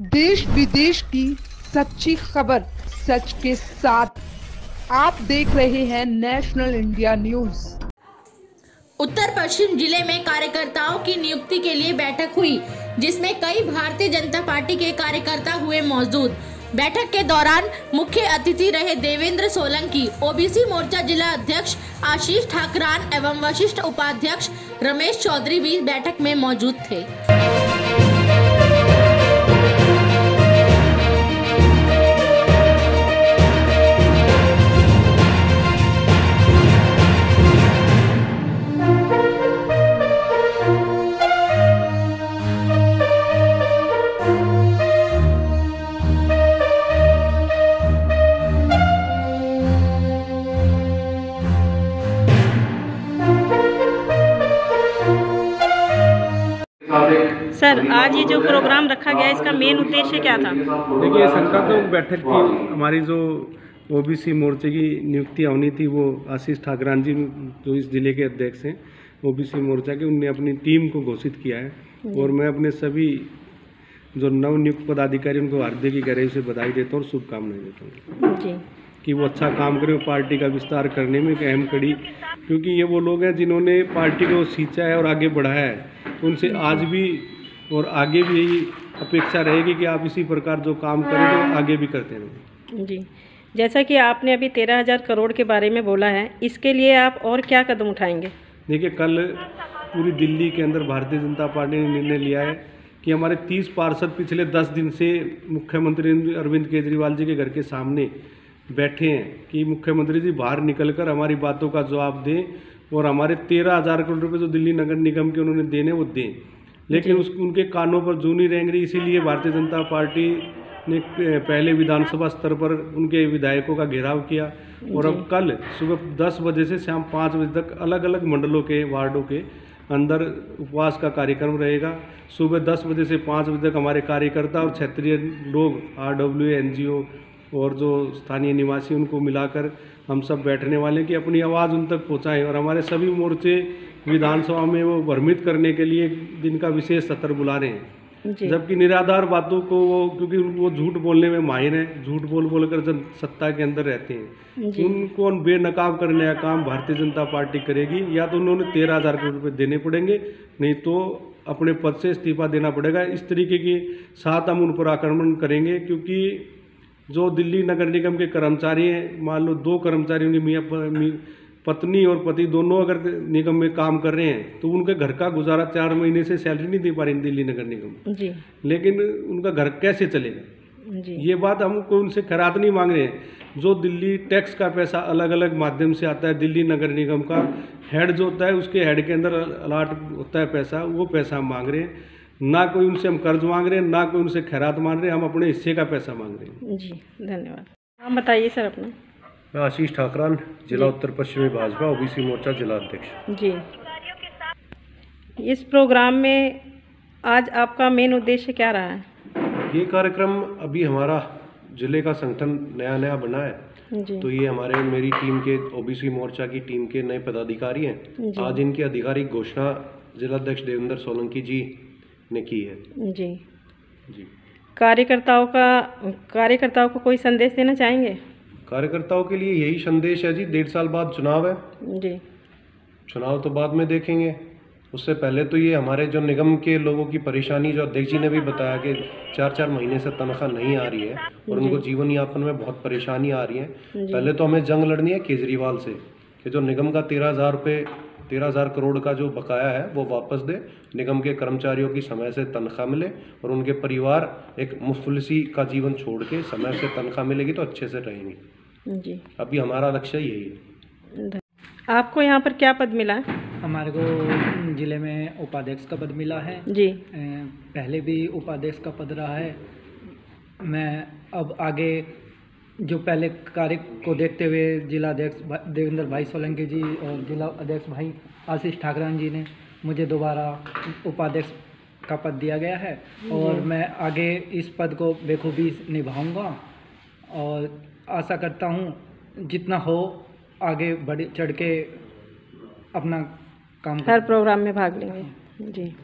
देश विदेश की सच्ची खबर, सच के साथ। आप देख रहे हैं नेशनल इंडिया न्यूज़ उत्तर पश्चिम ज़िले में कार्यकर्ताओं की नियुक्ति के लिए बैठक हुई, जिसमें कई भारतीय जनता पार्टी के कार्यकर्ता हुए मौजूद। बैठक के दौरान मुख्य अतिथि रहे देवेंद्र सोलंकी, ओबीसी मोर्चा जिला अध्यक्ष आशीष ठाकरान एवं वशिष्ठ उपाध्यक्ष रमेश चौधरी भी बैठक में मौजूद थे। Thank you. सर आज ये जो प्रोग्राम रखा गया इसका मेन उद्देश्य क्या था? देखिए संकल्प बैठक थी हमारी जो ओबीसी मोर्चे की नियुक्ति होनी थी वो आशीष ठाकरान जी जो इस ज़िले के अध्यक्ष हैं ओबीसी मोर्चा के उनने अपनी टीम को घोषित किया है। और मैं अपने सभी जो नवनियुक्त पदाधिकारी उनको हार्दिक की गहराई से बधाई देता हूँ और शुभकामनाएँ देता हूँ। जी। कि वो अच्छा काम करे और पार्टी का विस्तार करने में एक अहम कड़ी क्योंकि ये वो लोग हैं जिन्होंने पार्टी को सींचा है और आगे बढ़ाया है। उनसे आज भी और आगे भी यही अपेक्षा रहेगी कि आप इसी प्रकार जो काम करें तो आगे भी करते रहें जी। जैसा कि आपने अभी तेरह हज़ार करोड़ के बारे में बोला है इसके लिए आप और क्या कदम उठाएँगे? देखिए कल पूरी दिल्ली के अंदर भारतीय जनता पार्टी ने निर्णय लिया है कि हमारे तीस पार्षद पिछले दस दिन से मुख्यमंत्री अरविंद केजरीवाल जी के घर के सामने बैठे हैं कि मुख्यमंत्री जी बाहर निकलकर हमारी बातों का जवाब दें और हमारे तेरह हज़ार करोड़ रुपए जो दिल्ली नगर निगम के उन्होंने देने वो दें। लेकिन उस उनके कानों पर जू नहीं रेंग रही इसीलिए भारतीय जनता पार्टी ने पहले विधानसभा स्तर पर उनके विधायकों का घेराव किया। और अब कल सुबह दस बजे से शाम पाँच बजे तक अलग अलग मंडलों के वार्डों के अंदर उपवास का कार्यक्रम रहेगा। सुबह दस बजे से पाँच बजे तक हमारे कार्यकर्ता और क्षेत्रीय लोग R W N G O और जो स्थानीय निवासी उनको मिलाकर हम सब बैठने वाले हैं कि अपनी आवाज़ उन तक पहुँचाएँ और हमारे सभी मोर्चे विधानसभा में वो भ्रमित करने के लिए दिन का विशेष सत्र बुला रहे हैं। जबकि निराधार बातों को वो क्योंकि वो झूठ बोलने में माहिर हैं झूठ बोल बोल कर जन सत्ता के अंदर रहते हैं। उनको बेनकाब करने का काम भारतीय जनता पार्टी करेगी या तो उन्होंने तेरह हज़ार करोड़ रुपये देने पड़ेंगे नहीं तो अपने पद से इस्तीफा देना पड़ेगा। इस तरीके के साथ हम उन पर आक्रमण करेंगे क्योंकि जो दिल्ली नगर निगम के कर्मचारी हैं मान लो दो कर्मचारी उनकी मियाँ पत्नी और पति दोनों अगर निगम में काम कर रहे हैं तो उनके घर का गुजारा चार महीने से सैलरी नहीं दे पा रही दिल्ली नगर निगम। जी। लेकिन उनका घर कैसे चलेगा? जी। ये बात हम कोई उनसे खैरात नहीं मांग रहे हैं। जो दिल्ली टैक्स का पैसा अलग अलग माध्यम से आता है दिल्ली नगर निगम का हेड जो होता है उसके हेड के अंदर अलाट होता है पैसा वो पैसा हम मांग रहे हैं। ना कोई उनसे हम कर्ज मांग रहे हैं ना कोई उनसे खैरात मांग रहे हैं हम अपने हिस्से का पैसा मांग रहे हैं। जी धन्यवाद। आप बताइए सर अपना। मैं आशीष ठाकरान जिला उत्तर पश्चिमी भाजपा ओबीसी मोर्चा जिला अध्यक्ष। जी। इस प्रोग्राम में आज आपका मेन उद्देश्य क्या रहा है? ये कार्यक्रम अभी हमारा ज़िले का संगठन नया नया बना है। जी। तो ये हमारे मेरी टीम के ओबीसी मोर्चा की टीम के नए पदाधिकारी हैं। आज इनकी आधिकारिक घोषणा जिलाध्यक्ष देवेंद्र सोलंकी जी ने की है। जी। जी। कार्यकर्ताओं का कार्यकर्ताओं को कोई संदेश देना चाहेंगे? कार्यकर्ताओं के लिए यही संदेश है जी डेढ़ साल बाद चुनाव है। जी। चुनाव तो बाद में देखेंगे। उससे पहले तो ये हमारे जो निगम के लोगों की परेशानी जो अध्यक्ष जी ने भी बताया कि चार चार महीने से तनख्वाह नहीं आ रही है और उनको जीवन यापन में बहुत परेशानी आ रही है। पहले तो हमें जंग लड़नी है केजरीवाल से कि जो निगम का तेरह हज़ार रुपये तेरह हज़ार करोड़ का जो बकाया है वो वापस दे। निगम के कर्मचारियों की समय से तनख्वाह मिले और उनके परिवार एक मुफलसी का जीवन छोड़ के समय से तनख्वाह मिलेगी तो अच्छे से रहेंगे। जी। अभी हमारा लक्ष्य यही है। आपको यहाँ पर क्या पद मिला? है हमारे को ज़िले में उपाध्यक्ष का पद मिला है। जी। पहले भी उपाध्यक्ष का पद रहा है। मैं अब आगे जो पहले कार्य को देखते हुए जिला अध्यक्ष भा- देवेंद्र भाई सोलंकी जी और जिला अध्यक्ष भाई आशीष ठाकरान जी ने मुझे दोबारा उपाध्यक्ष का पद दिया गया है और मैं आगे इस पद को बेखूबी निभाऊँगा और आशा करता हूँ जितना हो आगे बढ़ चढ़ के अपना काम हर प्रोग्राम में भाग लेंगे। जी।